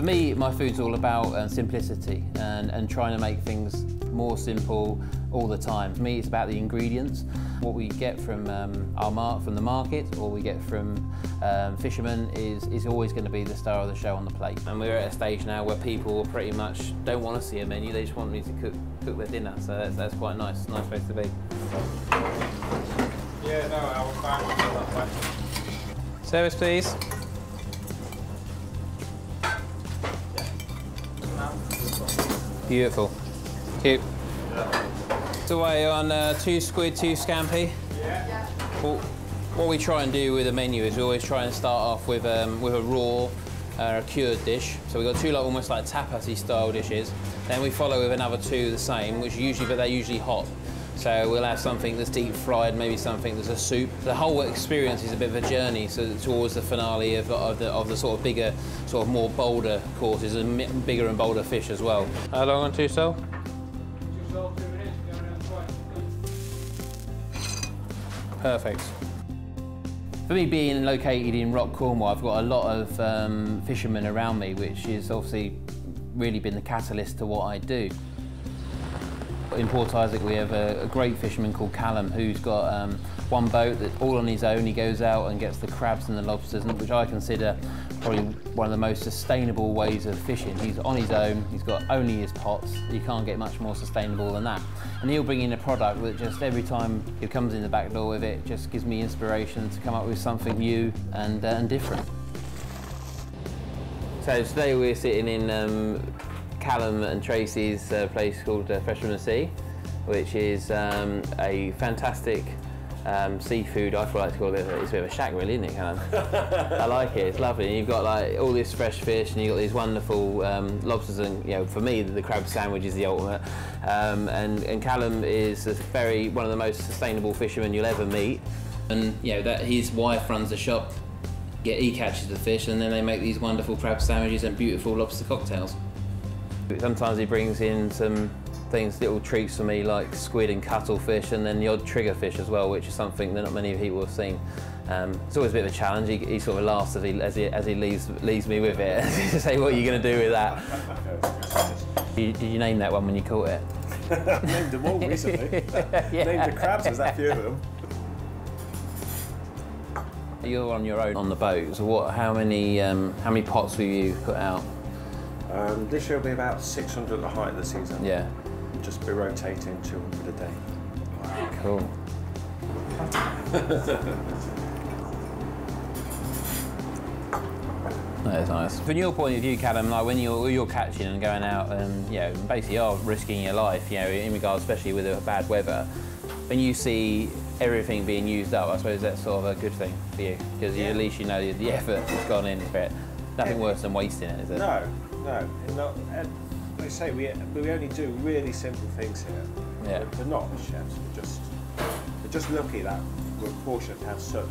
For me, my food's all about uh, simplicity and, and trying to make things more simple all the time. For me, it's about the ingredients. What we get from um, our mark, from the market, or we get from um, fishermen, is, is always going to be the star of the show on the plate. And we're at a stage now where people pretty much don't want to see a menu; they just want me to cook cook their dinner. So that's, that's quite nice, nice place to be. Yeah, no, I was fine. Service, please. Beautiful. Cute. So away on uh, two squid, two scampi. Yeah. Well, what we try and do with a menu is we always try and start off with um, with a raw, uh, a cured dish. So we've got two like almost like tapasy style dishes. Then we follow with another two the same, which usually but they're usually hot. So we'll have something that's deep fried, maybe something that's a soup. The whole experience is a bit of a journey so towards the finale of, of, the, of the sort of bigger, sort of more bolder courses and bigger and bolder fish as well. How long on two sole? Two salt, two minutes, go twice. Perfect. For me, being located in Rock Cornwall, I've got a lot of um, fishermen around me, which has obviously really been the catalyst to what I do. In Port Isaac, we have a, a great fisherman called Calum, who's got um, one boat that all on his own. He goes out and gets the crabs and the lobsters, which I consider probably one of the most sustainable ways of fishing. He's on his own. He's got only his pots. You can't get much more sustainable than that. And he'll bring in a product that just every time he comes in the back door with it, just gives me inspiration to come up with something new and, uh, and different. So today we're sitting in um, Calum and Tracy's uh, place called uh, Fresh from the Sea, which is um, a fantastic um, seafood. I feel like to call it. It's a bit of a shack, really, isn't it, Calum? I like it. It's lovely. And you've got like all this fresh fish, and you've got these wonderful um, lobsters. And you know, for me, the crab sandwich is the ultimate. Um, and, and Calum is a very one of the most sustainable fishermen you'll ever meet. And you know that his wife runs the shop. Get he catches the fish, and then they make these wonderful crab sandwiches and beautiful lobster cocktails. Sometimes he brings in some things, little treats for me, like squid and cuttlefish, and then the odd trigger fish as well, which is something that not many people have seen. Um, it's always a bit of a challenge. He, he sort of laughs as he as he, as he leaves leaves me with it. Say, what are you going to do with that? Did, did you name that one when you caught it? Named them all recently. Named the crabs, there's that few of them. You're on your own on the boat. So what? How many um, how many pots will you put out? Um, this year will be about 600 at the height of the season. Yeah. Just be rotating 200 a day. Cool. That is nice. From your point of view, Calum, like when you're you're catching and going out and you know basically are risking your life, you know, in regards especially with the bad weather, when you see everything being used up, I suppose that's sort of a good thing for you because Yeah. at least you know the effort that's gone in for it. Nothing worse than wasting it, is it? No, no. Not, like I say, we, we only do really simple things here. Yeah. We're, not chefs, we're just, we're just lucky that we're fortunate to have such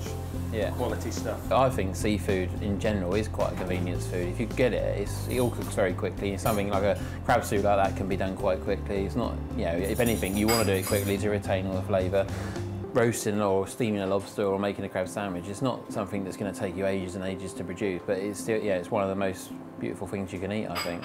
Yeah. quality stuff. I think seafood in general is quite a convenience food. If you get it, it's, it all cooks very quickly. Something like a crab soup like that can be done quite quickly. It's not, you know, if anything, you want to do it quickly to retain all the flavour. Roasting or steaming a lobster or making a crab sandwich, it's not something that's going to take you ages and ages to produce, but it's still, yeah, it's one of the most beautiful things you can eat, I think.